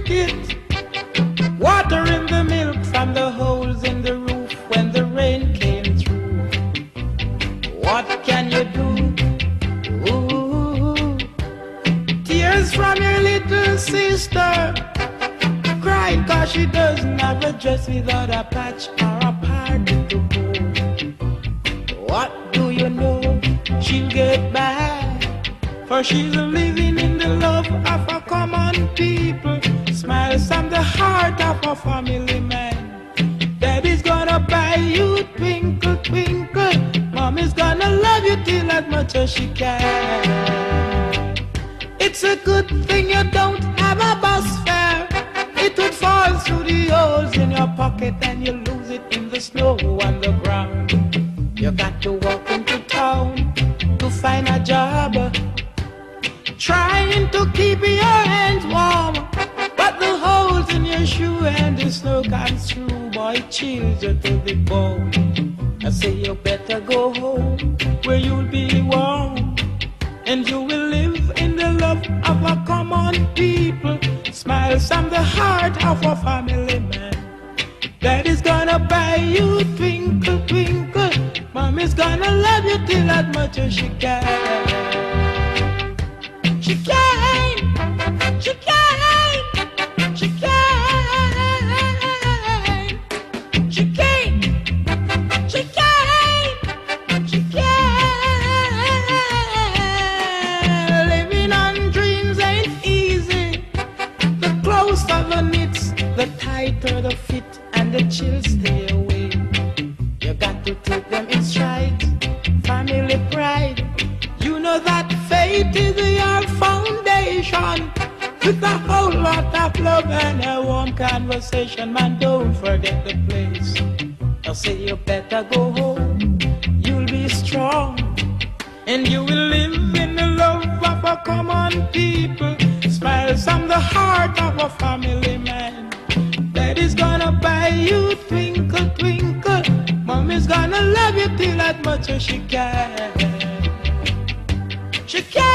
cricket, watering the milk from the holes in the roof when the rain came through. What can you do? Ooh, tears from your little sister, crying cause she doesn't have a dress without a patch or a party to go. What do you know? She'll get back. For she's living in the love of a family man. Daddy's gonna buy you twinkle, twinkle. Mommy's gonna love you till as much as she can. It's a good thing you don't have a bus fare. It would fall through the holes in your pocket and you lose it in the snow on the ground. You got to walk into town to find a job trying to keep your shoe and the snow comes through, chills you to the bone. I say you better go home where you'll be warm. And you will live in the love of a common people. Smiles from the heart of a family man. Daddy's gonna buy you twinkle, twinkle. Mommy's gonna love you till as much as she can. She came, tighter the fit, and the chills stay away. You got to take them in stride, family pride. You know that faith is your foundation. With a whole lot of love and a warm conversation, man, don't forget the place. I say you better go home. You'll be strong, and you will live in the love of a common people. Smiles from the heart of a family much as she can. She can.